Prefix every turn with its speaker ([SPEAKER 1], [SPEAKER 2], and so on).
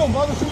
[SPEAKER 1] Brasil, bora